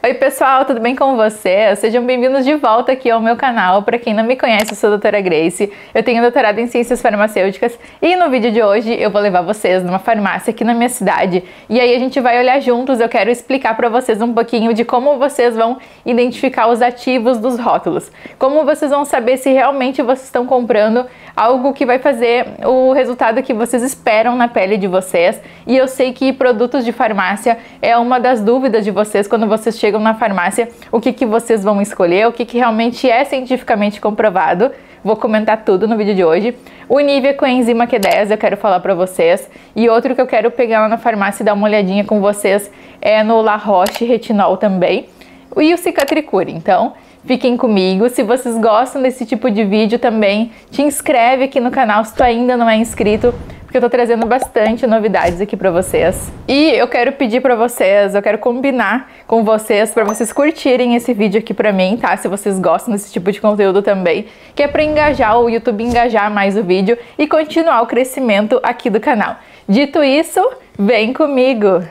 Oi pessoal, tudo bem com vocês? Sejam bem-vindos de volta aqui ao meu canal. Para quem não me conhece, eu sou a doutora Grace, eu tenho doutorado em Ciências Farmacêuticas e no vídeo de hoje eu vou levar vocês numa farmácia aqui na minha cidade e aí a gente vai olhar juntos, eu quero explicar para vocês um pouquinho de como vocês vão identificar os ativos dos rótulos, como vocês vão saber se realmente vocês estão comprando algo que vai fazer o resultado que vocês esperam na pele de vocês e eu sei que produtos de farmácia é uma das dúvidas de vocês quando vocês chegam chegam na farmácia, o que, que vocês vão escolher, o que, que realmente é cientificamente comprovado. Vou comentar tudo no vídeo de hoje. O Nivea com a enzima Q10 eu quero falar para vocês. E outro que eu quero pegar lá na farmácia e dar uma olhadinha com vocês é no La Roche Retinol também. E o Cicatricure. Então, fiquem comigo. Se vocês gostam desse tipo de vídeo também, te inscreve aqui no canal se tu ainda não é inscrito porque eu tô trazendo bastante novidades aqui para vocês. E eu quero pedir para vocês, eu quero combinar com vocês para vocês curtirem esse vídeo aqui para mim, tá? Se vocês gostam desse tipo de conteúdo também, que é para engajar o YouTube engajar mais o vídeo e continuar o crescimento aqui do canal. Dito isso, vem comigo.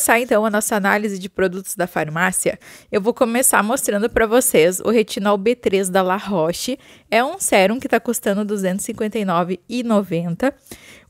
Começar então a nossa análise de produtos da farmácia, eu vou começar mostrando para vocês o retinol B3 da La Roche. É um sérum que está custando R$ 259,90.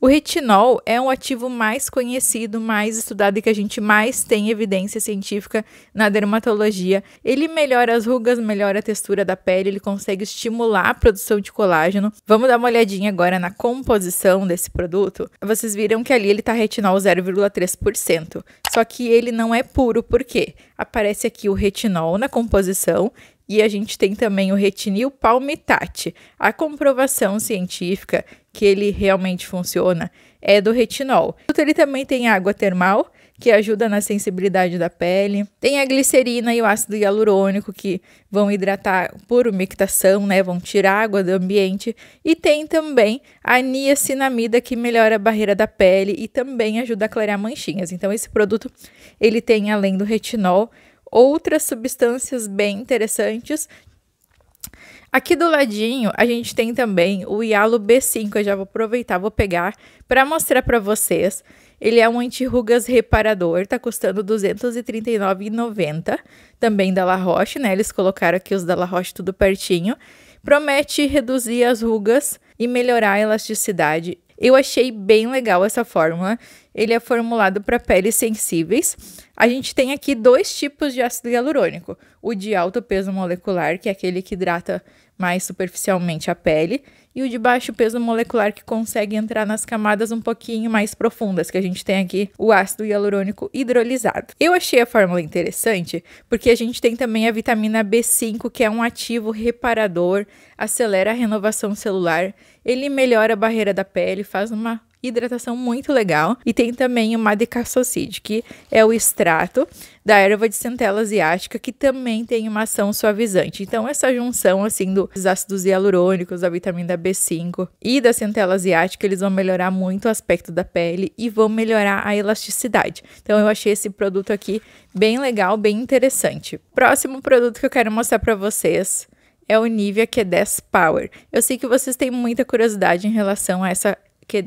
O retinol é um ativo mais conhecido, mais estudado e que a gente mais tem evidência científica na dermatologia. Ele melhora as rugas, melhora a textura da pele, ele consegue estimular a produção de colágeno. Vamos dar uma olhadinha agora na composição desse produto. Vocês viram que ali ele está retinol 0,3%. Só que ele não é puro, por quê? Aparece aqui o retinol na composição e a gente tem também o retinil palmitate. A comprovação científica que ele realmente funciona é do retinol. Ele também tem água termal, que ajuda na sensibilidade da pele. Tem a glicerina e o ácido hialurônico, que vão hidratar por umectação, né? Vão tirar água do ambiente. E tem também a niacinamida, que melhora a barreira da pele e também ajuda a clarear manchinhas. Então, esse produto, ele tem, além do retinol, outras substâncias bem interessantes. Aqui do ladinho, a gente tem também o Ialo B5, eu já vou aproveitar, vou pegar para mostrar para vocês. Ele é um anti-rugas reparador, tá custando R$ 239,90, também da La Roche, né? Eles colocaram aqui os da La Roche tudo pertinho. Promete reduzir as rugas e melhorar a elasticidade eu achei bem legal essa fórmula. Ele é formulado para peles sensíveis. A gente tem aqui dois tipos de ácido hialurônico: o de alto peso molecular, que é aquele que hidrata mais superficialmente a pele, e o de baixo peso molecular, que consegue entrar nas camadas um pouquinho mais profundas, que a gente tem aqui o ácido hialurônico hidrolisado. Eu achei a fórmula interessante porque a gente tem também a vitamina B5, que é um ativo reparador, acelera a renovação celular, ele melhora a barreira da pele, faz uma hidratação muito legal. E tem também o Madecassocid, que é o extrato da erva de centela asiática, que também tem uma ação suavizante. Então, essa junção, assim, dos ácidos hialurônicos, da vitamina B5 e da centela asiática, eles vão melhorar muito o aspecto da pele e vão melhorar a elasticidade. Então, eu achei esse produto aqui bem legal, bem interessante. Próximo produto que eu quero mostrar para vocês é o Nivea Q10 Power. Eu sei que vocês têm muita curiosidade em relação a essa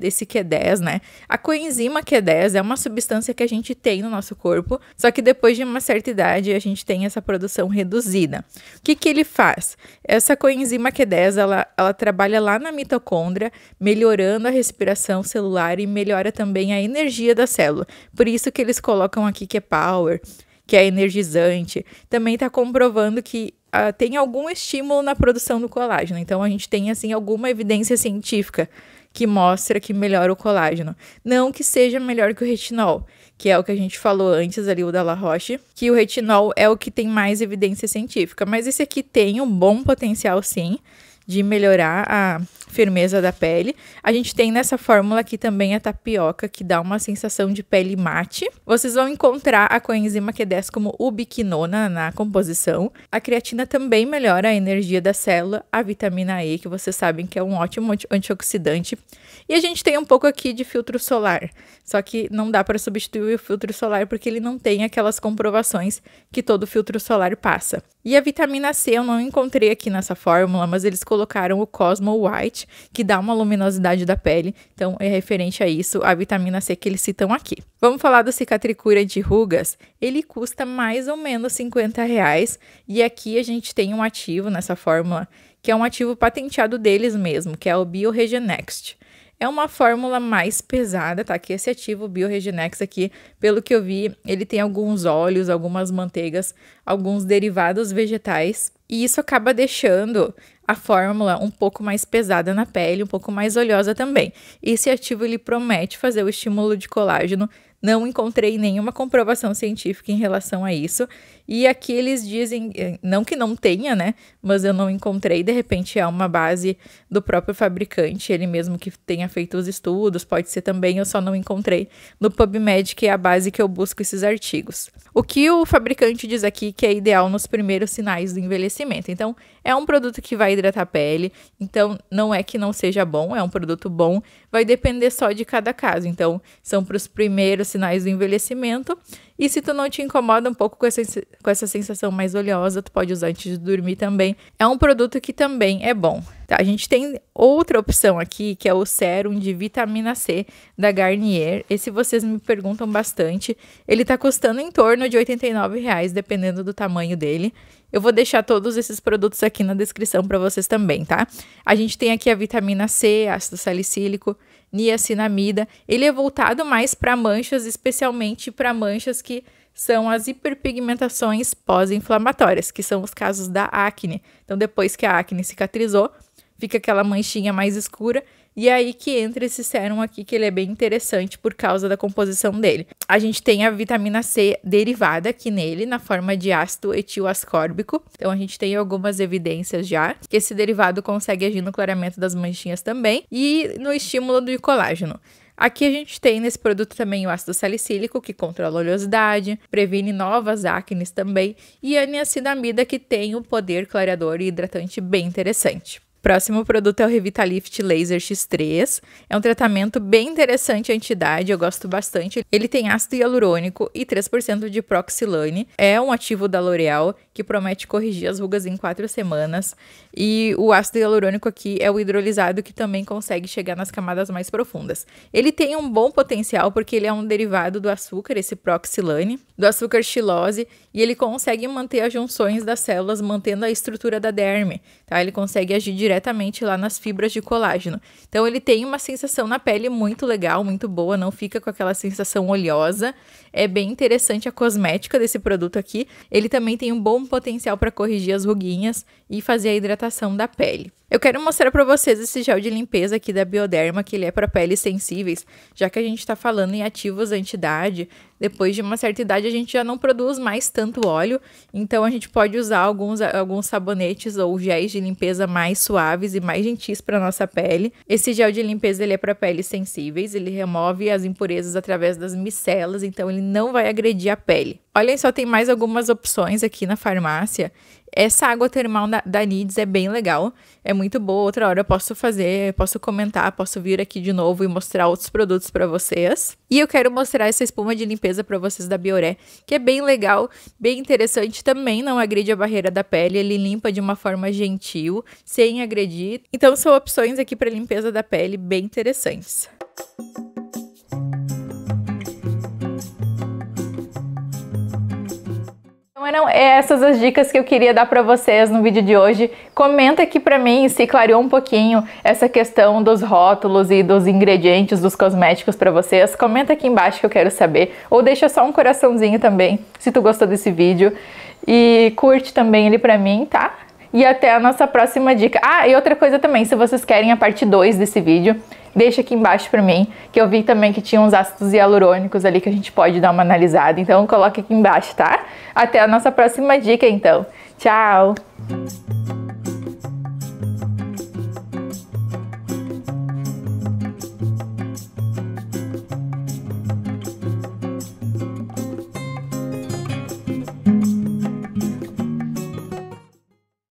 esse Q10, né? A coenzima Q10 é uma substância que a gente tem no nosso corpo, só que depois de uma certa idade a gente tem essa produção reduzida. O que, que ele faz? Essa coenzima Q10 ela, ela trabalha lá na mitocôndria, melhorando a respiração celular e melhora também a energia da célula. Por isso que eles colocam aqui que é power, que é energizante. Também está comprovando que uh, tem algum estímulo na produção do colágeno. Então a gente tem assim alguma evidência científica que mostra que melhora o colágeno. Não que seja melhor que o retinol, que é o que a gente falou antes ali, o da La Roche, que o retinol é o que tem mais evidência científica, mas esse aqui tem um bom potencial sim de melhorar a firmeza da pele. A gente tem nessa fórmula aqui também a tapioca, que dá uma sensação de pele mate. Vocês vão encontrar a coenzima Q10 como ubiquinona na composição. A creatina também melhora a energia da célula, a vitamina E, que vocês sabem que é um ótimo antioxidante. E a gente tem um pouco aqui de filtro solar, só que não dá para substituir o filtro solar porque ele não tem aquelas comprovações que todo filtro solar passa. E a vitamina C eu não encontrei aqui nessa fórmula, mas eles colocaram o Cosmo White, que dá uma luminosidade da pele, então é referente a isso, a vitamina C que eles citam aqui. Vamos falar do cicatricura de rugas? Ele custa mais ou menos 50 reais, e aqui a gente tem um ativo nessa fórmula, que é um ativo patenteado deles mesmo, que é o BioRegenext. É uma fórmula mais pesada, tá? Que esse ativo Bioregenex aqui, pelo que eu vi, ele tem alguns óleos, algumas manteigas, alguns derivados vegetais, e isso acaba deixando a fórmula um pouco mais pesada na pele, um pouco mais oleosa também. Esse ativo ele promete fazer o estímulo de colágeno não encontrei nenhuma comprovação científica em relação a isso. E aqui eles dizem, eh, não que não tenha, né? Mas eu não encontrei. De repente é uma base do próprio fabricante, ele mesmo que tenha feito os estudos, pode ser também, eu só não encontrei no PubMed, que é a base que eu busco esses artigos. O que o fabricante diz aqui que é ideal nos primeiros sinais do envelhecimento. Então, é um produto que vai hidratar a pele, então não é que não seja bom, é um produto bom, vai depender só de cada caso. Então, são para os primeiros sinais do envelhecimento. E se tu não te incomoda um pouco com essa, com essa sensação mais oleosa, tu pode usar antes de dormir também. É um produto que também é bom. Tá, a gente tem outra opção aqui, que é o sérum de vitamina C da Garnier. Esse vocês me perguntam bastante. Ele tá custando em torno de R$ 89,00, dependendo do tamanho dele. Eu vou deixar todos esses produtos aqui na descrição para vocês também, tá? A gente tem aqui a vitamina C, ácido salicílico, niacinamida. Ele é voltado mais para manchas, especialmente para manchas que são as hiperpigmentações pós-inflamatórias, que são os casos da acne. Então, depois que a acne cicatrizou, fica aquela manchinha mais escura. E é aí que entra esse sérum aqui, que ele é bem interessante por causa da composição dele. A gente tem a vitamina C derivada aqui nele, na forma de ácido etilascórbico. Então, a gente tem algumas evidências já que esse derivado consegue agir no clareamento das manchinhas também e no estímulo do colágeno. Aqui a gente tem nesse produto também o ácido salicílico, que controla a oleosidade, previne novas acnes também, e a niacinamida, que tem um poder clareador e hidratante bem interessante. Próximo produto é o Revitalift Laser X3. É um tratamento bem interessante anti-idade, eu gosto bastante. Ele tem ácido hialurônico e 3% de proxilane. É um ativo da L'Oréal que promete corrigir as rugas em 4 semanas. E o ácido hialurônico aqui é o hidrolisado que também consegue chegar nas camadas mais profundas. Ele tem um bom potencial porque ele é um derivado do açúcar, esse proxilane, do açúcar xilose, e ele consegue manter as junções das células, mantendo a estrutura da derme, tá? Ele consegue agir direto diretamente lá nas fibras de colágeno. Então ele tem uma sensação na pele muito legal, muito boa, não fica com aquela sensação oleosa. É bem interessante a cosmética desse produto aqui. Ele também tem um bom potencial para corrigir as ruguinhas e fazer a hidratação da pele. Eu quero mostrar para vocês esse gel de limpeza aqui da Bioderma, que ele é para peles sensíveis, já que a gente está falando em ativos anti-idade. Depois de uma certa idade, a gente já não produz mais tanto óleo, então a gente pode usar alguns, alguns sabonetes ou géis de limpeza mais suaves e mais gentis para nossa pele. Esse gel de limpeza ele é para peles sensíveis, ele remove as impurezas através das micelas, então ele não vai agredir a pele. Olhem só, tem mais algumas opções aqui na farmácia. Essa água termal da, da Nids é bem legal, é muito boa. Outra hora eu posso fazer, posso comentar, posso vir aqui de novo e mostrar outros produtos para vocês. E eu quero mostrar essa espuma de limpeza para vocês da Bioré, que é bem legal, bem interessante. Também não agride a barreira da pele, ele limpa de uma forma gentil, sem agredir. Então são opções aqui para limpeza da pele bem interessantes. Eram essas as dicas que eu queria dar para vocês no vídeo de hoje. Comenta aqui para mim se clareou um pouquinho essa questão dos rótulos e dos ingredientes dos cosméticos para vocês. Comenta aqui embaixo que eu quero saber. Ou deixa só um coraçãozinho também, se tu gostou desse vídeo. E curte também ele para mim, tá? E até a nossa próxima dica. Ah, e outra coisa também, se vocês querem a parte 2 desse vídeo, deixa aqui embaixo para mim, que eu vi também que tinha uns ácidos hialurônicos ali que a gente pode dar uma analisada. Então coloque aqui embaixo, tá? Até a nossa próxima dica então. Tchau!